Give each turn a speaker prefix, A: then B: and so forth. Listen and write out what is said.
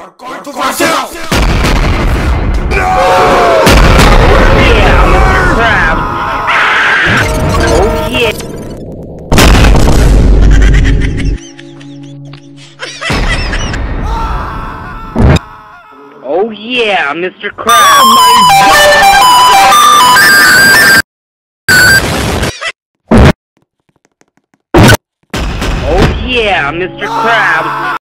A: are going to myself!
B: Yeah, Mr. Oh yeah. Oh yeah, Mr. Crab. Oh, oh yeah, Mr. Crab.